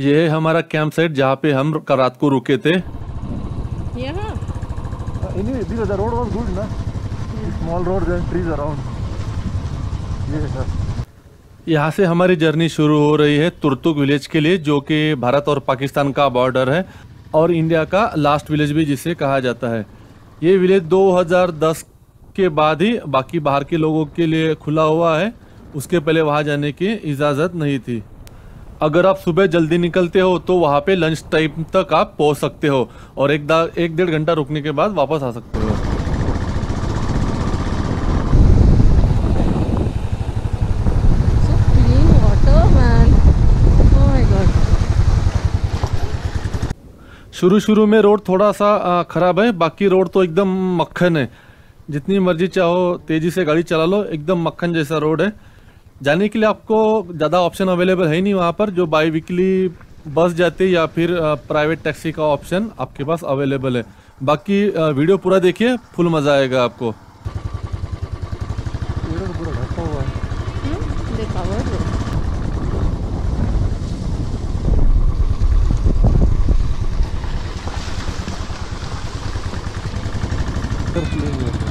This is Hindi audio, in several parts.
ये है हमारा कैंप साइट जहाँ पे हम रात को रुके थे। रोड वॉज़ ना स्मॉल ट्रीज अराउंड ये है सर यहाँ से हमारी जर्नी शुरू हो रही है तुर्तुक विलेज के लिए, जो कि भारत और पाकिस्तान का बॉर्डर है और इंडिया का लास्ट विलेज भी जिसे कहा जाता है। ये विलेज 2010 के बाद ही बाकी बाहर के लोगों के लिए खुला हुआ है। उसके पहले वहाँ जाने की इजाज़त नहीं थी। अगर आप सुबह जल्दी निकलते हो तो वहाँ पे लंच टाइम तक आप पहुँच सकते हो और एक एक डेढ़ घंटा रुकने के बाद वापस आ सकते हो। शुरू शुरू में रोड थोड़ा सा खराब है, बाकी रोड तो एकदम मक्खन है। जितनी मर्ज़ी चाहो, तेज़ी से गाड़ी चला लो, एकदम मक्खन जैसा रोड है। जाने के लिए आपको ज़्यादा ऑप्शन अवेलेबल है नहीं वहाँ पर, जो बाई वीकली बस जाती या फिर प्राइवेट टैक्सी का ऑप्शन आपके पास अवेलेबल है। बाकी वीडियो पूरा देखिए फुल मज़ा आएगा आपको। Торпленер.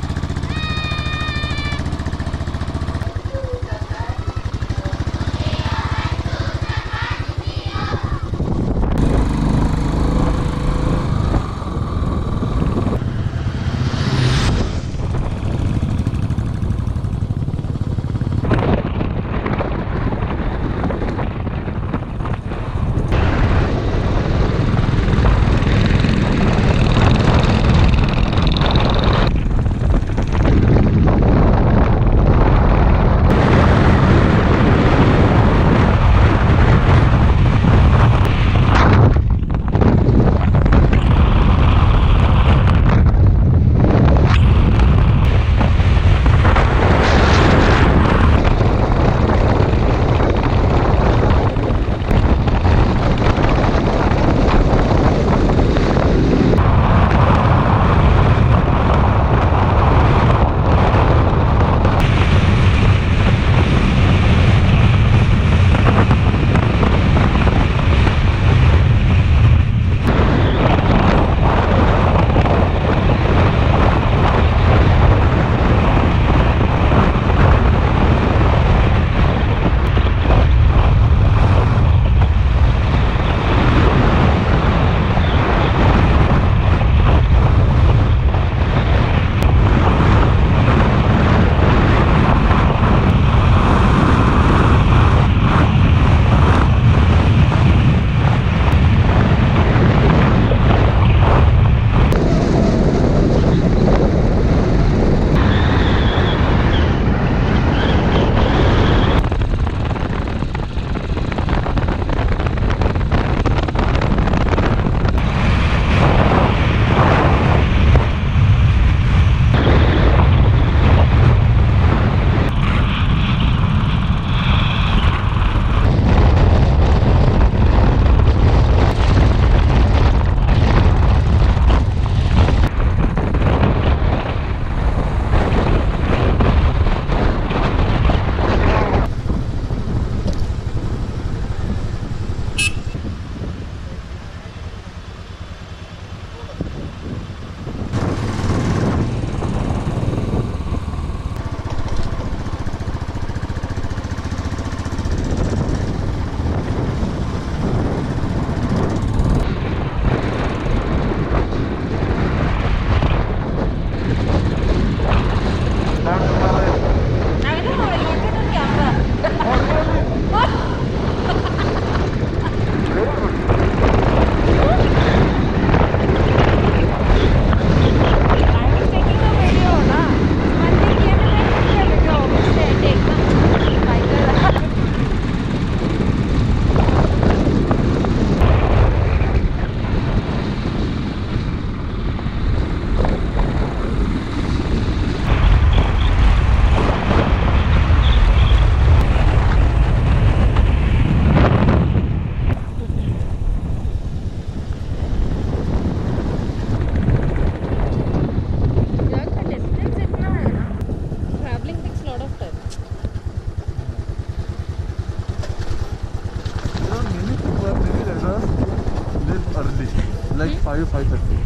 Clean हुआ है।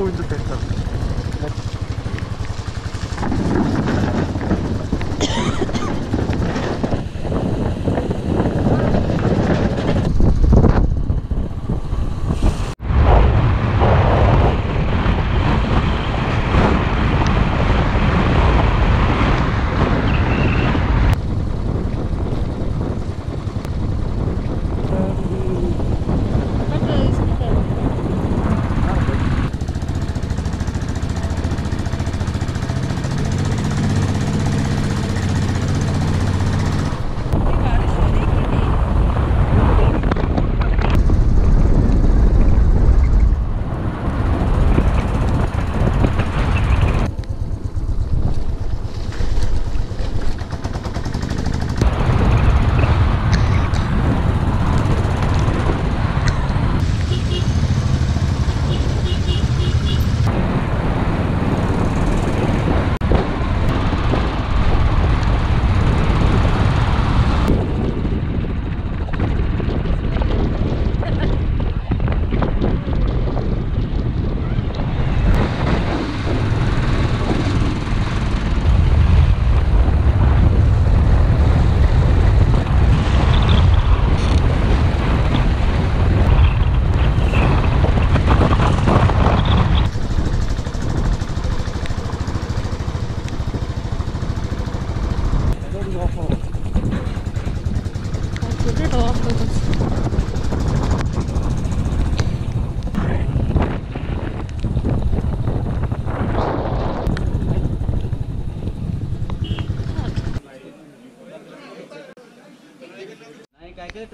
고인도 됐다.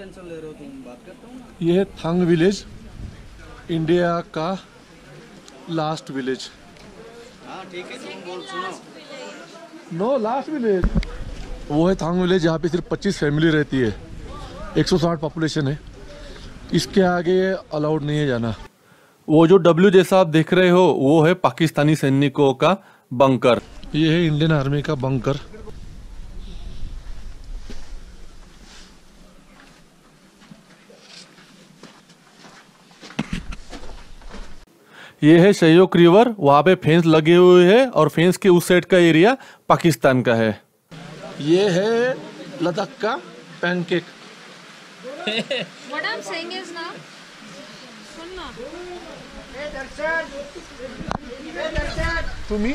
टेंशन ले रहे हो तुम? बात करते हो ना। ये है थंग विलेज इंडिया का लास्ट विलेज हाँ ठीक है तुम बोल सुनो। नो लास्ट विलेज वो है थांग विलेज जहाँ पे सिर्फ़ 25 फैमिली रहती है। 160 पॉपुलेशन है। इसके आगे अलाउड नहीं है जाना। वो जो डब्ल्यू जैसा आप देख रहे हो वो है पाकिस्तानी सैनिकों का बंकर ये है इंडियन आर्मी का बंकर ये है सहयोग रिवर वहाँ पे फेंस लगे हुए है और फेंस के उस साइड का एरिया पाकिस्तान का है। ये है लद्दाख का पैनकेक तुम्ही